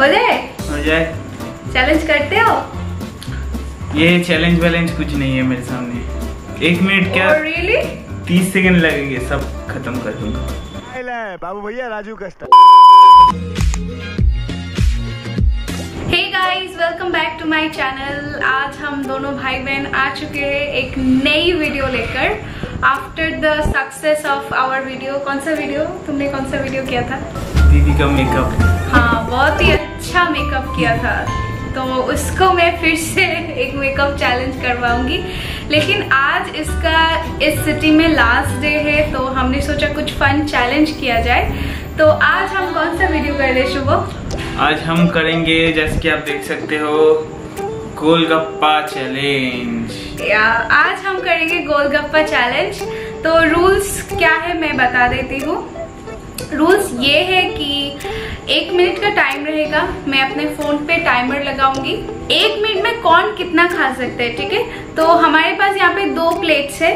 हो जाए हो जाए। चैलेंज करते हो? ये चैलेंज वैलेंज कुछ नहीं है मेरे सामने। एक मिनट क्या? रियली तीस सेकंड लगेंगे सब खत्म कर दूँगा। बाबू भैया राजू कष्ट hey guys welcome back to my channel आज हम दोनों भाई बहन आ चुके हैं एक नई वीडियो लेकर। After the success of our video कौन सा वीडियो तुमने कौन सा वीडियो किया था? दीदी का मेकअप हाँ बहुत ही अच्छा मेकअप किया था। तो उसको मैं फिर से एक मेकअप चैलेंज करवाऊँगी। लेकिन आज इसका इस सिटी में लास्ट डे है तो हमने सोचा कुछ फन चैलेंज किया जाए। तो आज हम कौन सा वीडियो कर रहे शुभ? आज हम करेंगे जैसे कि आप देख सकते हो गोलगप्पा चैलेंज या आज हम करेंगे गोलगप्पा चैलेंज तो रूल्स क्या है मैं बता देती हूँ। रूल्स ये है कि एक मिनट का टाइम रहेगा। मैं अपने फ़ोन पे टाइमर लगाऊँगी। एक मिनट में कौन कितना खा सकते हैं ठीक है? तो हमारे पास यहाँ पे दो प्लेट्स है।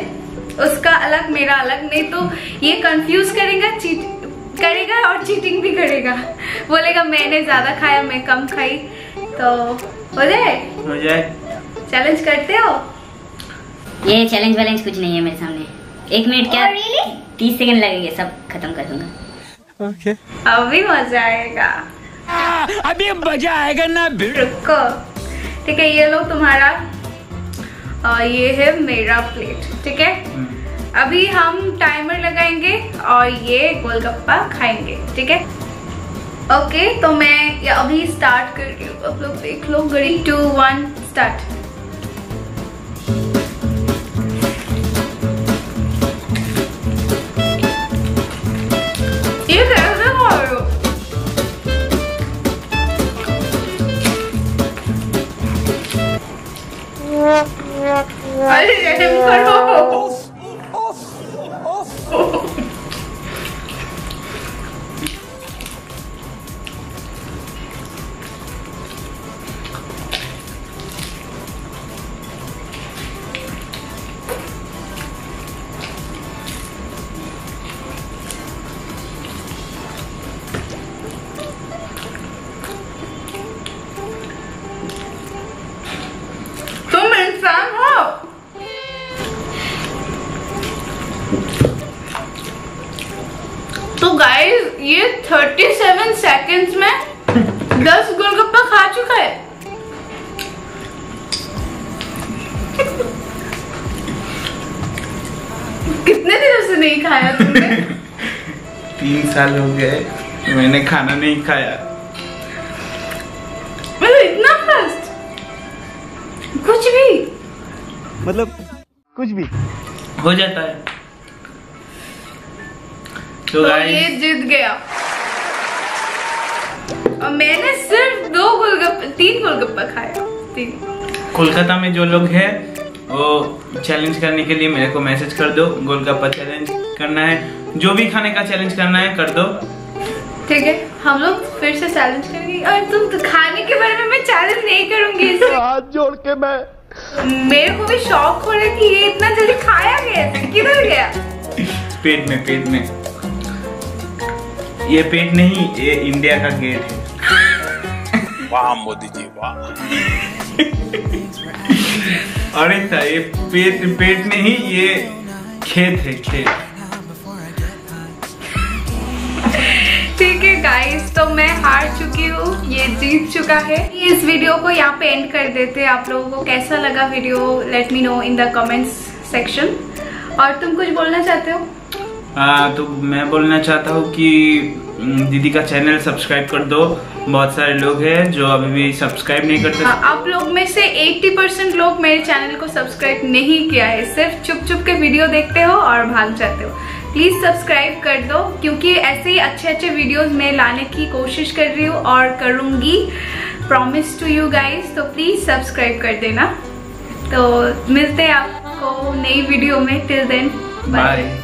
उसका अलग मेरा अलग। नहीं तो ये कंफ्यूज करेगा चीट करेगा और चीटिंग भी करेगा। बोलेगा मैंने ज़्यादा खाया मैं कम खाई। तो हो जाए? हो जाए। चैलेंज करते हो? ये चैलेंज वैलेंज कुछ नहीं है मेरे सामने। एक मिनट क्या? तीस सेकंड लगेंगे सब खत्म कर दूँगा। अभी मज़ा आएगा। अभी मज़ा आएगा ना रुको। ठीक है ये लो तुम्हारा और ये है मेरा प्लेट ठीक है? हम्म। अभी हम टाइमर लगाएँगे और ये गोलगप्पा खाएँगे ठीक है? ओके तो मैं अभी स्टार्ट कर रही हूँ। आप लोग देख लो गड़ी टू वन स्टार्ट अरे रहम करो तुम तो गाइस ये 37 सेकंड्स में 10 गोलगप्पा खा चुका है। कितने दिनों से नहीं खाया तुमने? तीन साल हो गए मैंने खाना नहीं खाया। मतलब इतना फास्ट कुछ भी। मतलब कुछ भी। हो जाता है। तो तो ये जीत गया। और मैंने सिर्फ़ दो गोलगप्पा तीन गोलगप्पा खाया तीन। कोलकाता में जो लोग हैं वो चैलेंज करने के लिए मेरे को मैसेज कर दो गोलगप्पा चैलेंज करना है। जो भी खाने का चैलेंज करना है कर दो। ठीक है हम लोग फिर से चैलेंज करेंगे। और तुम तो खाने के बारे में मैं चैलेंज नहीं करूँगी हाथ जोड़ के मैं मेरे को भी शौक हो रहा है कि ये इतना जल्दी खाया गया किधर गया? पेट में पेट में। ये पेट नहीं ये इंडिया का गेट है। वाह मोदी जी वाह। एक था ये पेट पेट नहीं ये खेत है खेत। ठीक है गाइस तो मैं हार चुकी हूँ ये जीत चुका है। इस वीडियो को यहाँ पे एंड कर देते हैं आप लोगों को। कैसा लगा video let me know in the comments section और तुम कुछ बोलना चाहते हो? हाँ तो मैं बोलना चाहता हूँ कि दीदी का चैनल सब्सक्राइब कर दो। बहुत सारे लोग हैं जो अभी भी सब्सक्राइब नहीं करते। हाँ, आप लोग में से 80% लोग मेरे चैनल को सब्सक्राइब नहीं किया है। सिर्फ़ चुप चुप के वीडियो देखते हो और भाग जाते हो। प्लीज़ सब्सक्राइब कर दो क्योंकि ऐसे ही अच्छे अच्छे वीडियोस मैं लाने की कोशिश कर रही हूँ और करूँगी। प्रॉमिस टू यू गाइज़ तो प्लीज़ सब्सक्राइब कर देना। तो मिलते हैं आपको नई वीडियो में। Till then bye